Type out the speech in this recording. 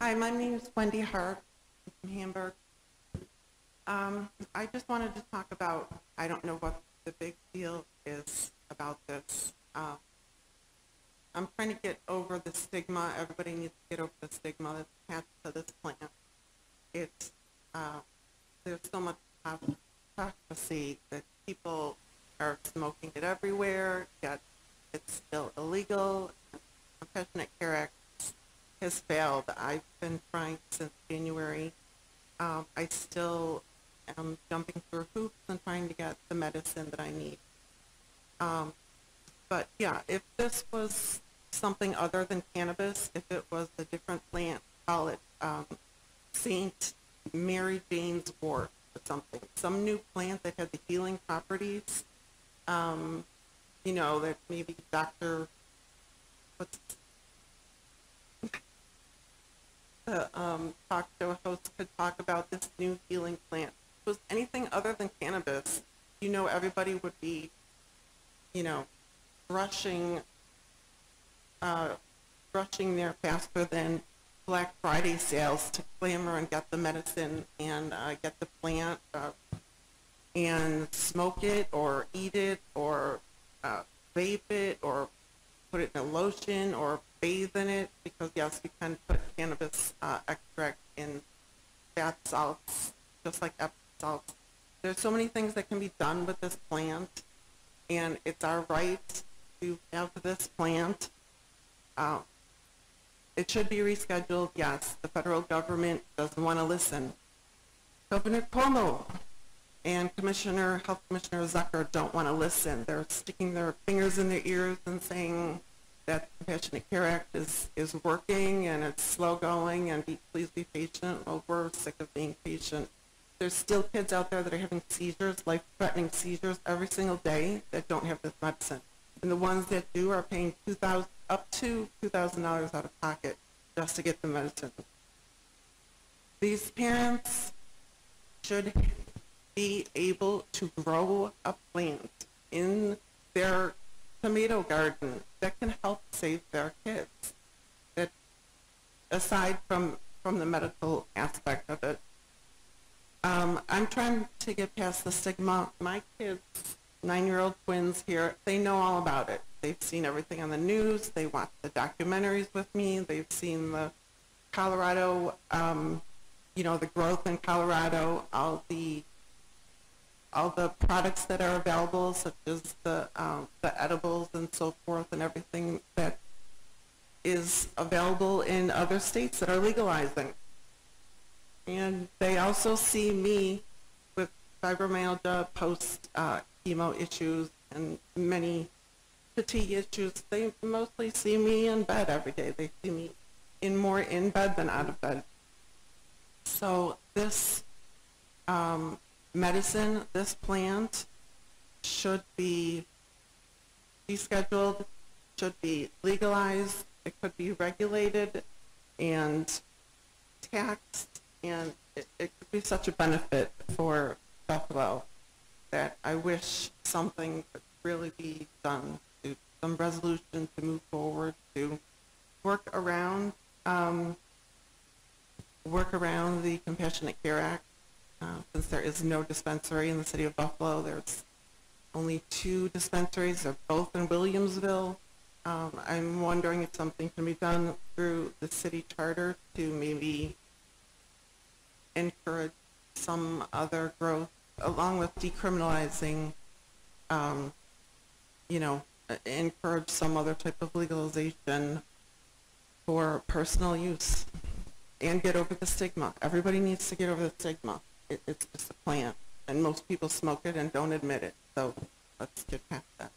Hi, my name is Wendy Hart from Hamburg. Um, I just wanted to talk about, I don't know what the big deal is about this. Uh, I'm trying to get over the stigma, everybody needs to get over the stigma that's attached to this plant. It's, uh, there's so much prophecy that people are smoking it everywhere, yet it's still illegal. Compassionate Care Act has failed. I've been trying since January. Um, I still am jumping through hoops and trying to get the medicine that I need. Um, but yeah, if this was something other than cannabis, if it was a different plant, call it um, Saint Mary Jane's wort or something, some new plant that had the healing properties, um, you know, that maybe Dr. What's the um, talk show host could talk about this new healing plant. If it was anything other than cannabis, you know, everybody would be, you know, rushing, uh, rushing there faster than Black Friday sales to clamor and get the medicine and uh, get the plant uh, and smoke it or eat it or uh, vape it or put it in a lotion or bathe in it because yes, you can put cannabis uh, extract in bath salts, just like Epsom salts. There's so many things that can be done with this plant, and it's our right to have this plant. Uh, it should be rescheduled, yes. The federal government doesn't want to listen. Governor Cuomo and Commissioner, Health Commissioner Zucker don't want to listen. They're sticking their fingers in their ears and saying that Compassionate Care Act is, is working and it's slow going and be, please be patient. Well, we're sick of being patient. There's still kids out there that are having seizures, life-threatening seizures every single day that don't have this medicine. And the ones that do are paying 2000 up to $2,000 out of pocket just to get the medicine. These parents should be able to grow a plant in their tomato garden that can help save their kids. That aside from from the medical aspect of it, um, I'm trying to get past the stigma. My kids, nine-year-old twins here, they know all about it. They've seen everything on the news. They watch the documentaries with me. They've seen the Colorado, um, you know, the growth in Colorado, all the all the products that are available, such as the um, the edibles and so forth, and everything that is available in other states that are legalizing. And they also see me with fibromyalgia, post uh, chemo issues, and many fatigue issues. They mostly see me in bed every day. They see me in more in bed than out of bed. So this um, medicine, this plant should be descheduled, should be legalized, it could be regulated and taxed, and it, it could be such a benefit for Buffalo that I wish something could really be done to some resolution to move forward to work around um, work around the Compassionate Care Act uh, since there is no dispensary in the city of Buffalo, there's only two dispensaries. They're both in Williamsville. Um, I'm wondering if something can be done through the city charter to maybe encourage some other growth, along with decriminalizing, um, you know, uh, encourage some other type of legalization for personal use and get over the stigma. Everybody needs to get over the stigma it, it's just a plant, and most people smoke it and don't admit it. So let's get past that.